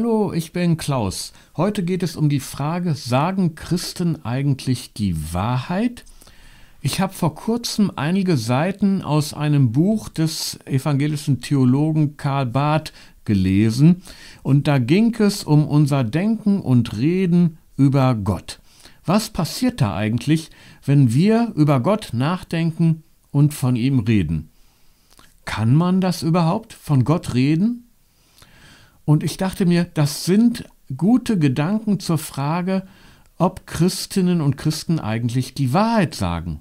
Hallo, ich bin Klaus. Heute geht es um die Frage, sagen Christen eigentlich die Wahrheit? Ich habe vor kurzem einige Seiten aus einem Buch des evangelischen Theologen Karl Barth gelesen und da ging es um unser Denken und Reden über Gott. Was passiert da eigentlich, wenn wir über Gott nachdenken und von ihm reden? Kann man das überhaupt, von Gott reden? Und ich dachte mir, das sind gute Gedanken zur Frage, ob Christinnen und Christen eigentlich die Wahrheit sagen.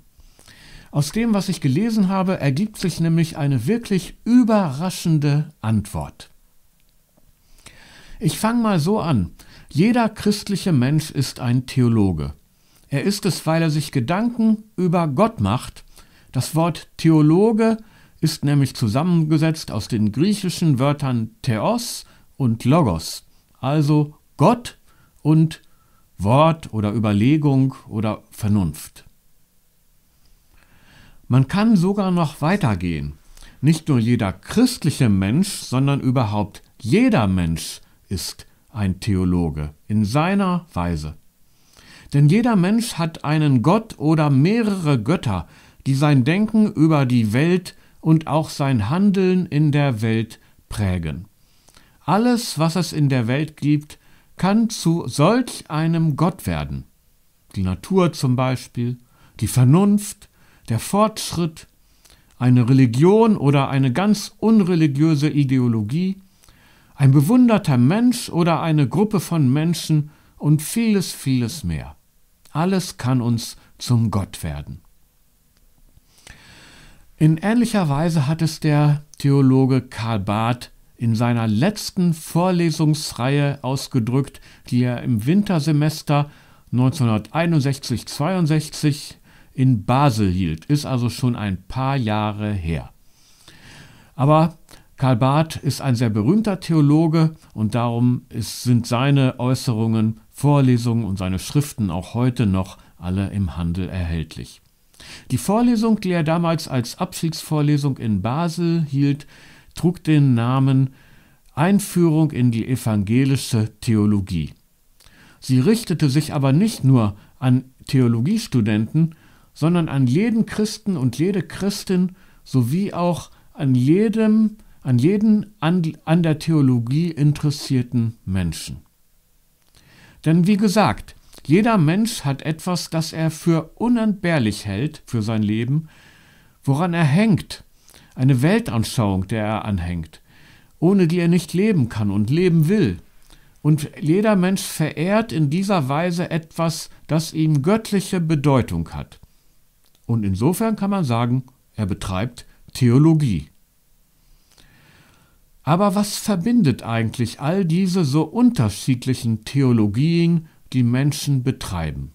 Aus dem, was ich gelesen habe, ergibt sich nämlich eine wirklich überraschende Antwort. Ich fange mal so an. Jeder christliche Mensch ist ein Theologe. Er ist es, weil er sich Gedanken über Gott macht. Das Wort Theologe ist nämlich zusammengesetzt aus den griechischen Wörtern Theos und Logos, also Gott und Wort oder Überlegung oder Vernunft. Man kann sogar noch weitergehen. Nicht nur jeder christliche Mensch, sondern überhaupt jeder Mensch ist ein Theologe in seiner Weise. Denn jeder Mensch hat einen Gott oder mehrere Götter, die sein Denken über die Welt und auch sein Handeln in der Welt prägen. Alles, was es in der Welt gibt, kann zu solch einem Gott werden. Die Natur zum Beispiel, die Vernunft, der Fortschritt, eine Religion oder eine ganz unreligiöse Ideologie, ein bewunderter Mensch oder eine Gruppe von Menschen und vieles, vieles mehr. Alles kann uns zum Gott werden. In ähnlicher Weise hat es der Theologe Karl Barth in seiner letzten Vorlesungsreihe ausgedrückt, die er im Wintersemester 1961-62 in Basel hielt. Ist also schon ein paar Jahre her. Aber Karl Barth ist ein sehr berühmter Theologe und darum ist, sind seine Äußerungen, Vorlesungen und seine Schriften auch heute noch alle im Handel erhältlich. Die Vorlesung, die er damals als Abschiedsvorlesung in Basel hielt, trug den Namen Einführung in die evangelische Theologie. Sie richtete sich aber nicht nur an Theologiestudenten, sondern an jeden Christen und jede Christin sowie auch an jedem, an jeden an, an der Theologie interessierten Menschen. Denn wie gesagt, jeder Mensch hat etwas, das er für unentbehrlich hält für sein Leben, woran er hängt, eine Weltanschauung, der er anhängt, ohne die er nicht leben kann und leben will. Und jeder Mensch verehrt in dieser Weise etwas, das ihm göttliche Bedeutung hat. Und insofern kann man sagen, er betreibt Theologie. Aber was verbindet eigentlich all diese so unterschiedlichen Theologien die Menschen betreiben.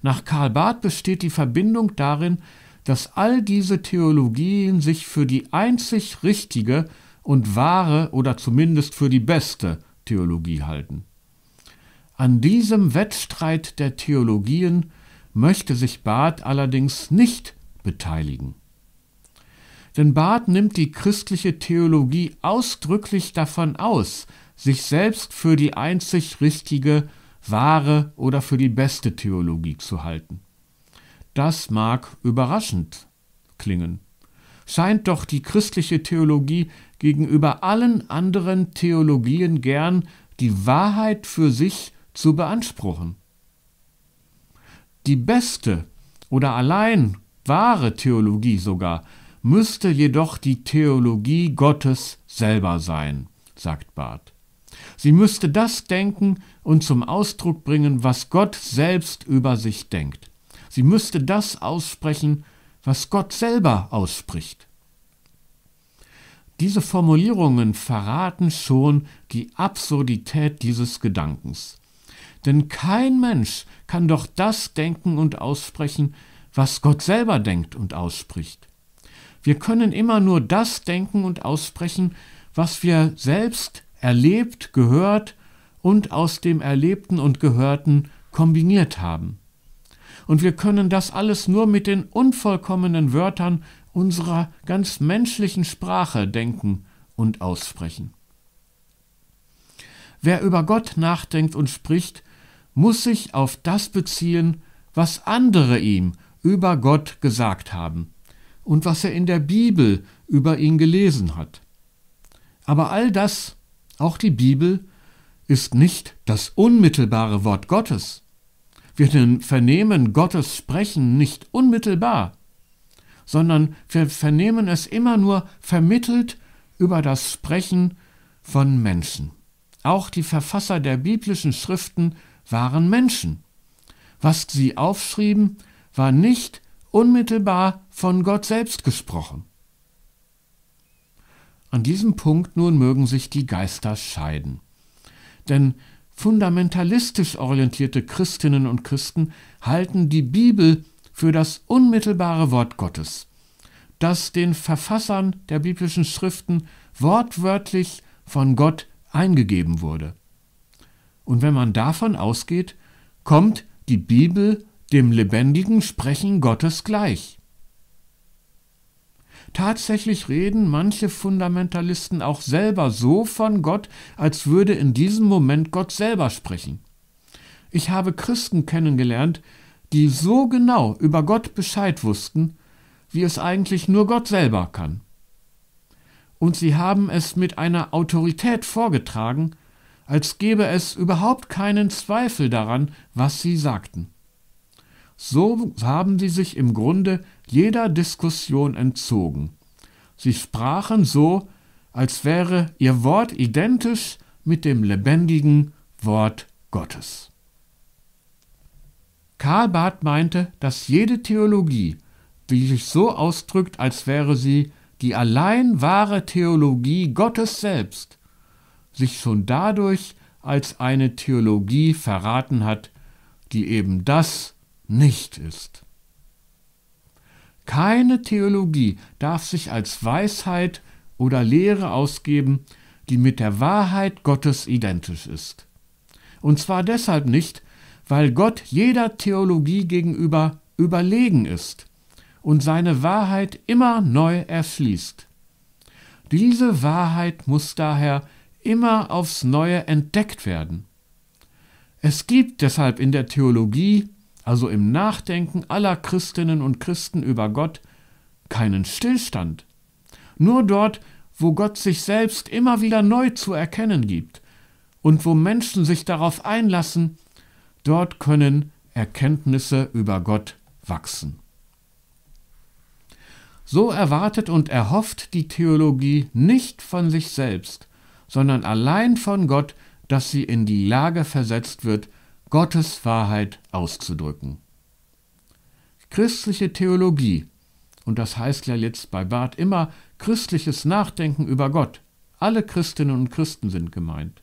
Nach Karl Barth besteht die Verbindung darin, dass all diese Theologien sich für die einzig richtige und wahre oder zumindest für die beste Theologie halten. An diesem Wettstreit der Theologien möchte sich Barth allerdings nicht beteiligen. Denn Barth nimmt die christliche Theologie ausdrücklich davon aus, sich selbst für die einzig richtige wahre oder für die beste Theologie zu halten. Das mag überraschend klingen. Scheint doch die christliche Theologie gegenüber allen anderen Theologien gern die Wahrheit für sich zu beanspruchen. Die beste oder allein wahre Theologie sogar müsste jedoch die Theologie Gottes selber sein, sagt Barth. Sie müsste das denken und zum Ausdruck bringen, was Gott selbst über sich denkt. Sie müsste das aussprechen, was Gott selber ausspricht. Diese Formulierungen verraten schon die Absurdität dieses Gedankens. Denn kein Mensch kann doch das denken und aussprechen, was Gott selber denkt und ausspricht. Wir können immer nur das denken und aussprechen, was wir selbst erlebt, gehört und aus dem Erlebten und Gehörten kombiniert haben. Und wir können das alles nur mit den unvollkommenen Wörtern unserer ganz menschlichen Sprache denken und aussprechen. Wer über Gott nachdenkt und spricht, muss sich auf das beziehen, was andere ihm über Gott gesagt haben und was er in der Bibel über ihn gelesen hat. Aber all das, auch die Bibel, ist nicht das unmittelbare Wort Gottes. Wir vernehmen Gottes Sprechen nicht unmittelbar, sondern wir vernehmen es immer nur vermittelt über das Sprechen von Menschen. Auch die Verfasser der biblischen Schriften waren Menschen. Was sie aufschrieben, war nicht unmittelbar von Gott selbst gesprochen. An diesem Punkt nun mögen sich die Geister scheiden. Denn fundamentalistisch orientierte Christinnen und Christen halten die Bibel für das unmittelbare Wort Gottes, das den Verfassern der biblischen Schriften wortwörtlich von Gott eingegeben wurde. Und wenn man davon ausgeht, kommt die Bibel dem lebendigen Sprechen Gottes gleich. Tatsächlich reden manche Fundamentalisten auch selber so von Gott, als würde in diesem Moment Gott selber sprechen. Ich habe Christen kennengelernt, die so genau über Gott Bescheid wussten, wie es eigentlich nur Gott selber kann. Und sie haben es mit einer Autorität vorgetragen, als gäbe es überhaupt keinen Zweifel daran, was sie sagten. So haben sie sich im Grunde jeder Diskussion entzogen. Sie sprachen so, als wäre ihr Wort identisch mit dem lebendigen Wort Gottes. Karl Barth meinte, dass jede Theologie, die sich so ausdrückt, als wäre sie die allein wahre Theologie Gottes selbst, sich schon dadurch als eine Theologie verraten hat, die eben das nicht ist. Keine Theologie darf sich als Weisheit oder Lehre ausgeben, die mit der Wahrheit Gottes identisch ist. Und zwar deshalb nicht, weil Gott jeder Theologie gegenüber überlegen ist und seine Wahrheit immer neu erschließt. Diese Wahrheit muss daher immer aufs neue entdeckt werden. Es gibt deshalb in der Theologie, also im Nachdenken aller Christinnen und Christen über Gott, keinen Stillstand. Nur dort, wo Gott sich selbst immer wieder neu zu erkennen gibt und wo Menschen sich darauf einlassen, dort können Erkenntnisse über Gott wachsen. So erwartet und erhofft die Theologie nicht von sich selbst, sondern allein von Gott, dass sie in die Lage versetzt wird, Gottes Wahrheit auszudrücken. Christliche Theologie, und das heißt ja jetzt bei Barth immer christliches Nachdenken über Gott, alle Christinnen und Christen sind gemeint.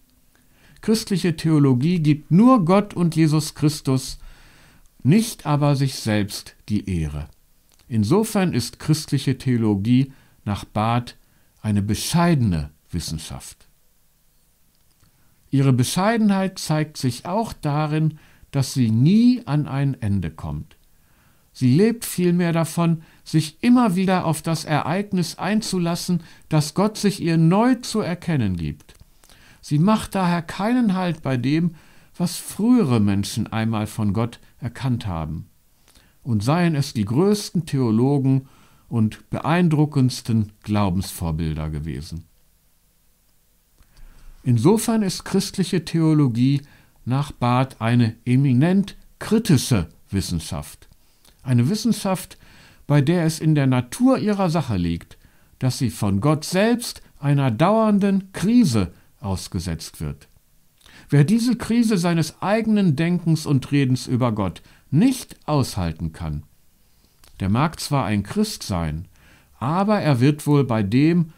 Christliche Theologie gibt nur Gott und Jesus Christus, nicht aber sich selbst die Ehre. Insofern ist christliche Theologie nach Barth eine bescheidene Wissenschaft. Ihre Bescheidenheit zeigt sich auch darin, dass sie nie an ein Ende kommt. Sie lebt vielmehr davon, sich immer wieder auf das Ereignis einzulassen, dass Gott sich ihr neu zu erkennen gibt. Sie macht daher keinen Halt bei dem, was frühere Menschen einmal von Gott erkannt haben. Und seien es die größten Theologen und beeindruckendsten Glaubensvorbilder gewesen. Insofern ist christliche Theologie nach Barth eine eminent kritische Wissenschaft. Eine Wissenschaft, bei der es in der Natur ihrer Sache liegt, dass sie von Gott selbst einer dauernden Krise ausgesetzt wird. Wer diese Krise seines eigenen Denkens und Redens über Gott nicht aushalten kann, der mag zwar ein Christ sein, aber er wird wohl bei dem,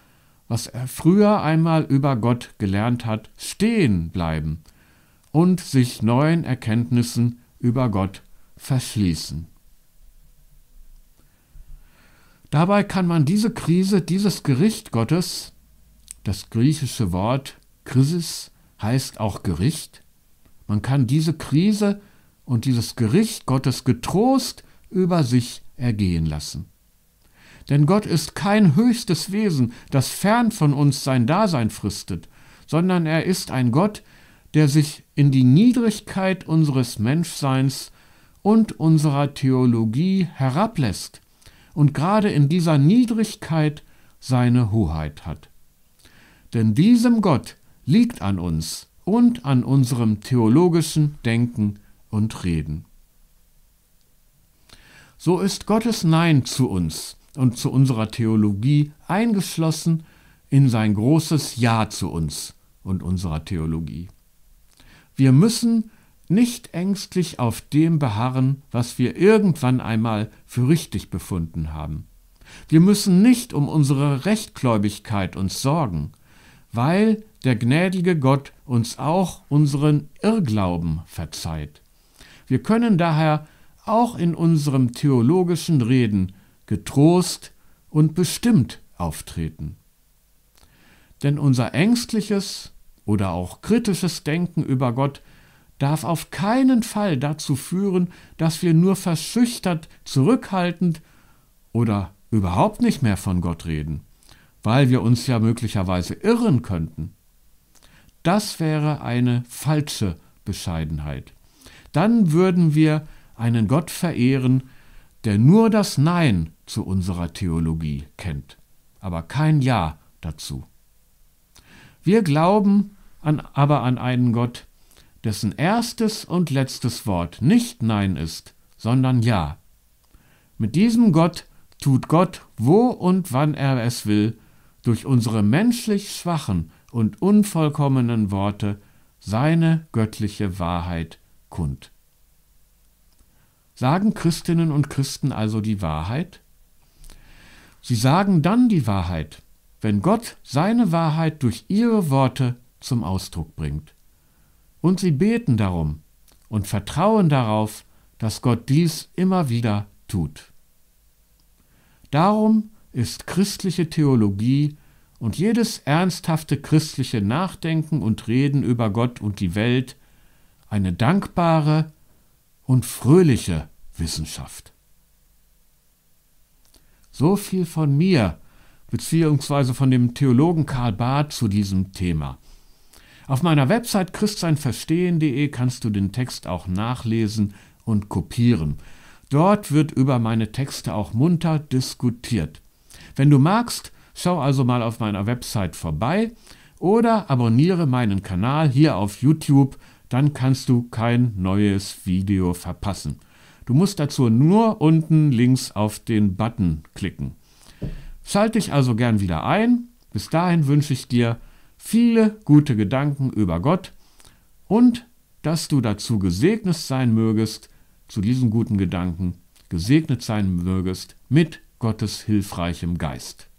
was er früher einmal über Gott gelernt hat, stehen bleiben und sich neuen Erkenntnissen über Gott verschließen. Dabei kann man diese Krise, dieses Gericht Gottes, das griechische Wort Krisis heißt auch Gericht, man kann diese Krise und dieses Gericht Gottes getrost über sich ergehen lassen. Denn Gott ist kein höchstes Wesen, das fern von uns sein Dasein fristet, sondern er ist ein Gott, der sich in die Niedrigkeit unseres Menschseins und unserer Theologie herablässt und gerade in dieser Niedrigkeit seine Hoheit hat. Denn diesem Gott liegt an uns und an unserem theologischen Denken und Reden. So ist Gottes Nein zu uns und zu unserer Theologie eingeschlossen in sein großes Ja zu uns und unserer Theologie. Wir müssen nicht ängstlich auf dem beharren, was wir irgendwann einmal für richtig befunden haben. Wir müssen nicht um unsere Rechtgläubigkeit uns sorgen, weil der gnädige Gott uns auch unseren Irrglauben verzeiht. Wir können daher auch in unserem theologischen Reden getrost und bestimmt auftreten. Denn unser ängstliches oder auch kritisches Denken über Gott darf auf keinen Fall dazu führen, dass wir nur verschüchtert, zurückhaltend oder überhaupt nicht mehr von Gott reden, weil wir uns ja möglicherweise irren könnten. Das wäre eine falsche Bescheidenheit. Dann würden wir einen Gott verehren, der nur das Nein zu unserer Theologie kennt, aber kein Ja dazu. Wir glauben an, aber an einen Gott, dessen erstes und letztes Wort nicht Nein ist, sondern Ja. Mit diesem Gott tut Gott, wo und wann er es will, durch unsere menschlich schwachen und unvollkommenen Worte seine göttliche Wahrheit kund. Sagen Christinnen und Christen also die Wahrheit? Sie sagen dann die Wahrheit, wenn Gott seine Wahrheit durch ihre Worte zum Ausdruck bringt. Und sie beten darum und vertrauen darauf, dass Gott dies immer wieder tut. Darum ist christliche Theologie und jedes ernsthafte christliche Nachdenken und Reden über Gott und die Welt eine dankbare und fröhliche Wissenschaft. So viel von mir, beziehungsweise von dem Theologen Karl Barth zu diesem Thema. Auf meiner Website christseinverstehen.de kannst du den Text auch nachlesen und kopieren. Dort wird über meine Texte auch munter diskutiert. Wenn du magst, schau also mal auf meiner Website vorbei oder abonniere meinen Kanal hier auf YouTube, dann kannst du kein neues Video verpassen. Du musst dazu nur unten links auf den Button klicken. Schalte dich also gern wieder ein. Bis dahin wünsche ich dir viele gute Gedanken über Gott und dass du dazu gesegnet sein mögest, zu diesen guten Gedanken gesegnet sein mögest mit Gottes hilfreichem Geist.